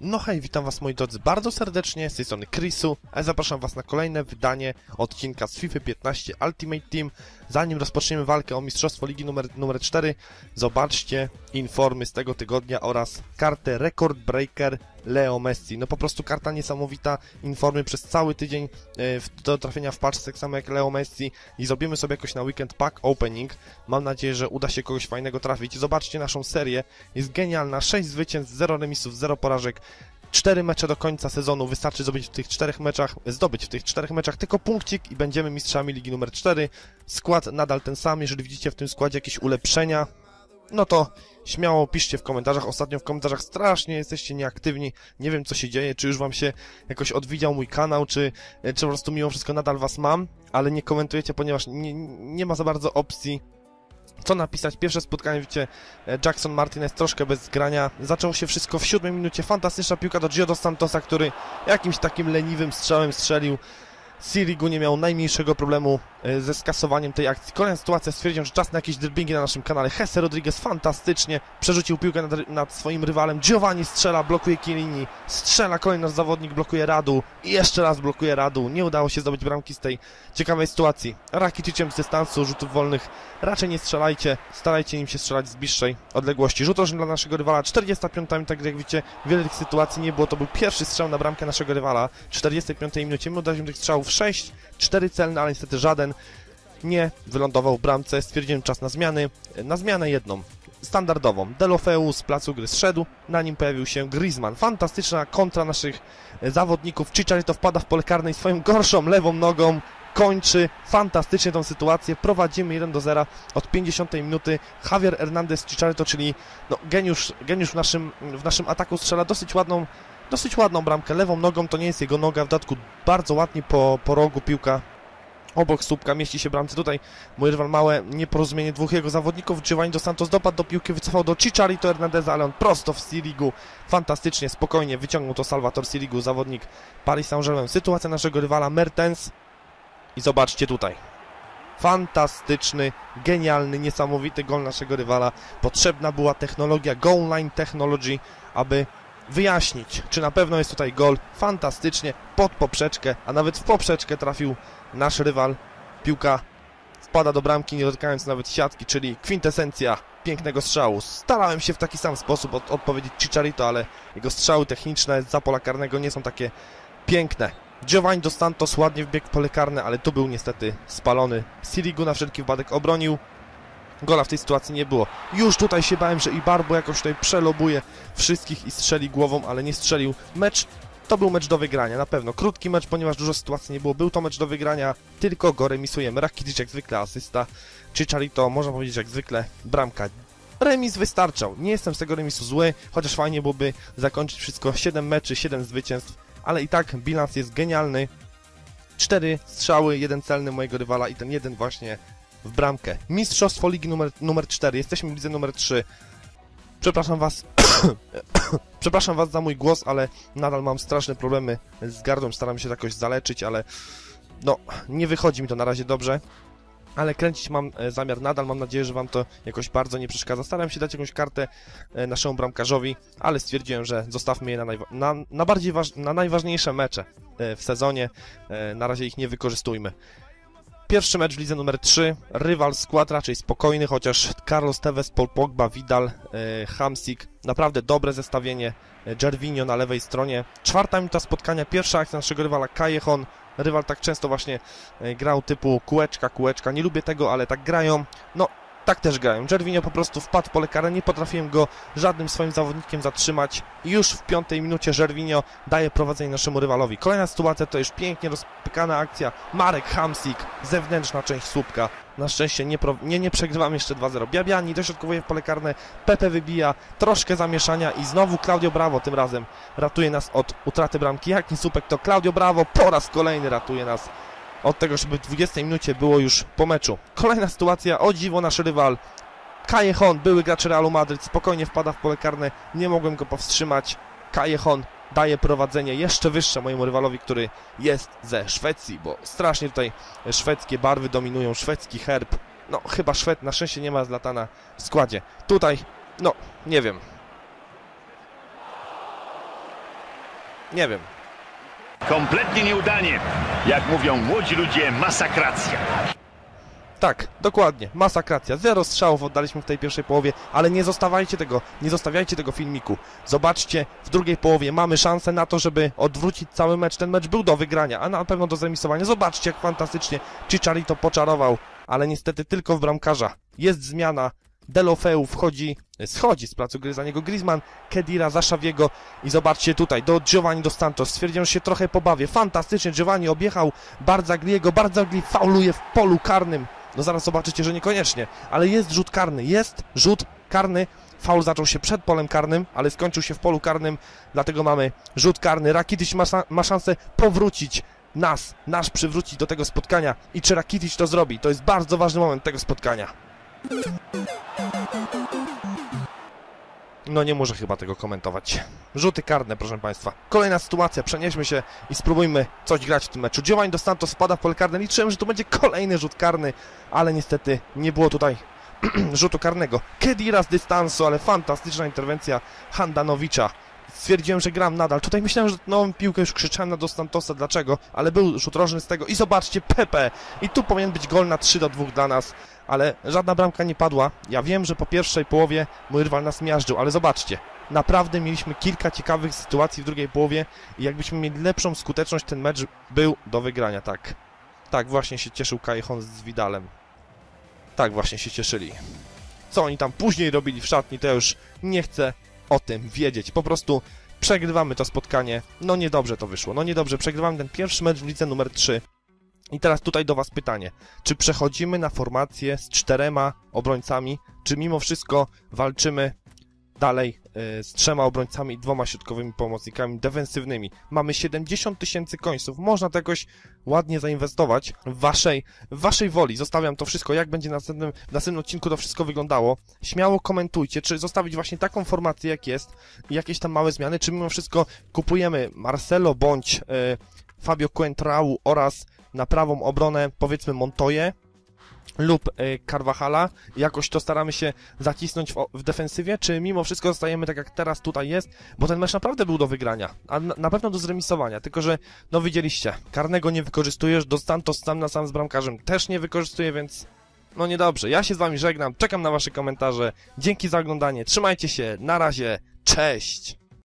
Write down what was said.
No hej, witam was moi drodzy bardzo serdecznie, z tej strony Chrisu, a zapraszam was na kolejne wydanie odcinka z FIFA 15 Ultimate Team. Zanim rozpoczniemy walkę o Mistrzostwo Ligi numer, numer 4, zobaczcie informy z tego tygodnia oraz kartę Record Breaker Leo Messi. No po prostu karta niesamowita, informy przez cały tydzień e, do trafienia w paczce, tak samo jak Leo Messi i zrobimy sobie jakoś na weekend pack opening. Mam nadzieję, że uda się kogoś fajnego trafić. Zobaczcie naszą serię, jest genialna, 6 zwycięstw, 0 remisów, 0 porażek. Cztery mecze do końca sezonu, wystarczy zdobyć w tych czterech meczach, zdobyć w tych czterech meczach tylko punkcik i będziemy mistrzami ligi numer 4. Skład nadal ten sam, jeżeli widzicie w tym składzie jakieś ulepszenia, no to śmiało piszcie w komentarzach. Ostatnio w komentarzach strasznie jesteście nieaktywni. Nie wiem co się dzieje, czy już wam się jakoś odwidział mój kanał, czy, czy po prostu mimo wszystko nadal was mam, ale nie komentujecie, ponieważ nie, nie ma za bardzo opcji co napisać. Pierwsze spotkanie, widzicie, Jackson Martinez troszkę bez grania. Zaczęło się wszystko w siódmej minucie. Fantastyczna piłka do Gio dos Santosa, który jakimś takim leniwym strzałem strzelił. Sirigu nie miał najmniejszego problemu e, ze skasowaniem tej akcji. Kolejna sytuacja, stwierdziłem, że czas na jakieś dribblingi na naszym kanale. Hesse Rodriguez fantastycznie przerzucił piłkę nad, nad swoim rywalem. Giovanni strzela, blokuje Kielini. Strzela kolejny nasz zawodnik, blokuje Radu. I jeszcze raz blokuje Radu. Nie udało się zdobyć bramki z tej ciekawej sytuacji. Rakicicem z dystansu, rzutów wolnych raczej nie strzelajcie. Starajcie im się strzelać z bliższej odległości. Rzut dla naszego rywala. 45 minuta, tak jak widzicie, wiele tych sytuacji nie było. To był pierwszy strzał na bramkę naszego rywala. 45 minucie. My udaliśmy tych strzałów 6, 4 celne, ale niestety żaden nie wylądował w bramce. Stwierdziłem czas na zmiany. Na zmianę jedną, standardową. Delofeu z placu gry zszedł, na nim pojawił się Griezmann. Fantastyczna kontra naszych zawodników. to wpada w pole karne i swoją gorszą lewą nogą kończy fantastycznie tą sytuację. Prowadzimy 1 do 0 od 50 minuty. Javier Hernandez Chicharito, czyli no, geniusz, geniusz w, naszym, w naszym ataku strzela dosyć ładną dosyć ładną bramkę. Lewą nogą to nie jest jego noga, w dodatku bardzo ładnie po, po rogu piłka obok słupka mieści się bramce. Tutaj mój rywal małe nieporozumienie dwóch jego zawodników. Giovanni dos Santos dopadł do piłki, wycofał do Chicharito Hernandeza, ale on prosto w Sirigu. Fantastycznie, spokojnie wyciągnął to Salvator Sirigu, zawodnik Paris Saint-Germain. Sytuacja naszego rywala Mertens. I zobaczcie tutaj. Fantastyczny, genialny, niesamowity gol naszego rywala. Potrzebna była technologia, goal line technology, aby wyjaśnić, czy na pewno jest tutaj gol. Fantastycznie, pod poprzeczkę, a nawet w poprzeczkę trafił nasz rywal. Piłka wpada do bramki, nie dotykając nawet siatki, czyli kwintesencja pięknego strzału. Starałem się w taki sam sposób od odpowiedzieć Chicharito, ale jego strzały techniczne z pola karnego nie są takie piękne. Giovanni Dos Santos ładnie wbiegł w pole karne, ale tu był niestety spalony. Sirigu na wszelki wypadek obronił, Gola w tej sytuacji nie było. Już tutaj się bałem, że Ibarbo jakoś tutaj przelobuje wszystkich i strzeli głową, ale nie strzelił. Mecz to był mecz do wygrania, na pewno. Krótki mecz, ponieważ dużo sytuacji nie było. Był to mecz do wygrania, tylko go remisujemy. Rakitic jak zwykle asysta, Chicharito, można powiedzieć jak zwykle, bramka. Remis wystarczał. Nie jestem z tego remisu zły, chociaż fajnie byłoby zakończyć wszystko 7 meczy, 7 zwycięstw, ale i tak bilans jest genialny. 4 strzały, jeden celny mojego rywala i ten jeden właśnie w bramkę. Mistrzostwo Ligi numer, numer 4. Jesteśmy w lidze numer 3. Przepraszam was... Przepraszam was za mój głos, ale nadal mam straszne problemy z gardłem. Staram się jakoś zaleczyć, ale... No, nie wychodzi mi to na razie dobrze. Ale kręcić mam e, zamiar nadal, mam nadzieję, że Wam to jakoś bardzo nie przeszkadza. Staram się dać jakąś kartę e, naszemu bramkarzowi, ale stwierdziłem, że zostawmy je na, na, na bardziej na najważniejsze mecze e, w sezonie. Na razie ich nie wykorzystujmy. Pierwszy mecz w lidze numer 3. Rywal skład raczej spokojny, chociaż Carlos Tevez, Paul Pogba, Vidal, e, Hamsik. Naprawdę dobre zestawienie. E, Gervinho na lewej stronie. Czwarta minuta spotkania, pierwsza akcja naszego rywala Callejon. Rywal tak często właśnie e, grał typu kółeczka, kółeczka. Nie lubię tego, ale tak grają. No, tak też grają. Gervinho po prostu wpadł w pole karne, nie potrafiłem go żadnym swoim zawodnikiem zatrzymać. Już w piątej minucie Gervinho daje prowadzenie naszemu rywalowi. Kolejna sytuacja to już pięknie rozpykana akcja. Marek Hamsik, zewnętrzna część słupka. Na szczęście nie, nie, nie przegrywam jeszcze 2-0. Biabiani dośrodkowuje w pole karne, Pepe wybija, troszkę zamieszania i znowu Claudio Bravo tym razem ratuje nas od utraty bramki. Jaki słupek to Claudio Bravo po raz kolejny ratuje nas od tego, żeby w 20 minucie było już po meczu. Kolejna sytuacja, o dziwo nasz rywal Callejon, były gracz Realu Madryt, spokojnie wpada w pole karne, nie mogłem go powstrzymać. Callejon daje prowadzenie jeszcze wyższe mojemu rywalowi, który jest ze Szwecji, bo strasznie tutaj szwedzkie barwy dominują, szwedzki herb. No, chyba Szwed, na szczęście nie ma Zlatana w składzie. Tutaj, no, nie wiem. Nie wiem. Kompletnie nieudanie. Jak mówią młodzi ludzie, masakracja. Tak, dokładnie, masakracja. Zero strzałów oddaliśmy w tej pierwszej połowie, ale nie zostawiajcie tego, nie zostawiajcie tego filmiku. Zobaczcie, w drugiej połowie mamy szansę na to, żeby odwrócić cały mecz. Ten mecz był do wygrania, a na pewno do zremisowania. Zobaczcie, jak fantastycznie Chicharito poczarował, ale niestety tylko w bramkarza. Jest zmiana, Delofeu wchodzi, schodzi z placu gry za niego Griezmann, Kedira za Szawiego i zobaczcie tutaj, do Giovanni dos Santos, stwierdziłem, że się trochę pobawię, fantastycznie, Giovanni objechał Barzagliego, Barzagli fauluje w polu karnym, no zaraz zobaczycie, że niekoniecznie, ale jest rzut karny, jest rzut karny, faul zaczął się przed polem karnym, ale skończył się w polu karnym, dlatego mamy rzut karny, Rakitic ma, ma szansę powrócić nas, nasz przywrócić do tego spotkania. I czy Rakitic to zrobi, to jest bardzo ważny moment tego spotkania. No nie muszę chyba tego komentować. Rzuty karne, proszę Państwa. Kolejna sytuacja, przenieśmy się i spróbujmy coś grać w tym meczu. Giovanni Dos Santos spada w pole karne. Liczyłem, że to będzie kolejny rzut karny, ale niestety nie było tutaj rzutu karnego. Kedira z dystansu, ale fantastyczna interwencja Handanowicza stwierdziłem, że gram nadal. Tutaj myślałem, że nową piłkę już krzyczałem na Dostantosa, dlaczego, ale był rzut rożny z tego i zobaczcie, Pepe! I tu powinien być gol na 3 do 2 dla nas, ale żadna bramka nie padła. Ja wiem, że po pierwszej połowie mój rywal nas miażdżył, ale zobaczcie, naprawdę mieliśmy kilka ciekawych sytuacji w drugiej połowie i jakbyśmy mieli lepszą skuteczność, ten mecz był do wygrania, tak. Tak, właśnie się cieszył Kajechon z Widalem. Tak właśnie się cieszyli. Co oni tam później robili w szatni, to ja już nie chcę o tym wiedzieć. Po prostu przegrywamy to spotkanie. No niedobrze to wyszło. No niedobrze, przegrywamy ten pierwszy mecz w lidze numer 3. I teraz tutaj do Was pytanie. Czy przechodzimy na formację z czterema obrońcami, czy mimo wszystko walczymy dalej z trzema obrońcami i dwoma środkowymi pomocnikami defensywnymi? Mamy 70 tysięcy końców. Można to jakoś ładnie zainwestować w waszej, w waszej woli. Zostawiam to wszystko, jak będzie na następnym, w następnym odcinku to wszystko wyglądało. Śmiało komentujcie, czy zostawić właśnie taką formację, jak jest, jakieś tam małe zmiany, czy mimo wszystko kupujemy Marcelo bądź y, Fabio Quentrau oraz na prawą obronę, powiedzmy Montoye lub y, Carvajala, jakoś to staramy się zacisnąć w, w, defensywie, czy mimo wszystko zostajemy tak jak teraz tutaj jest, bo ten mecz naprawdę był do wygrania, a na, na pewno do zremisowania, tylko że, no widzieliście, karnego nie wykorzystujesz, do Santos sam na sam z bramkarzem też nie wykorzystuje, więc no niedobrze. Ja się z wami żegnam, czekam na wasze komentarze, dzięki za oglądanie, trzymajcie się, na razie, cześć!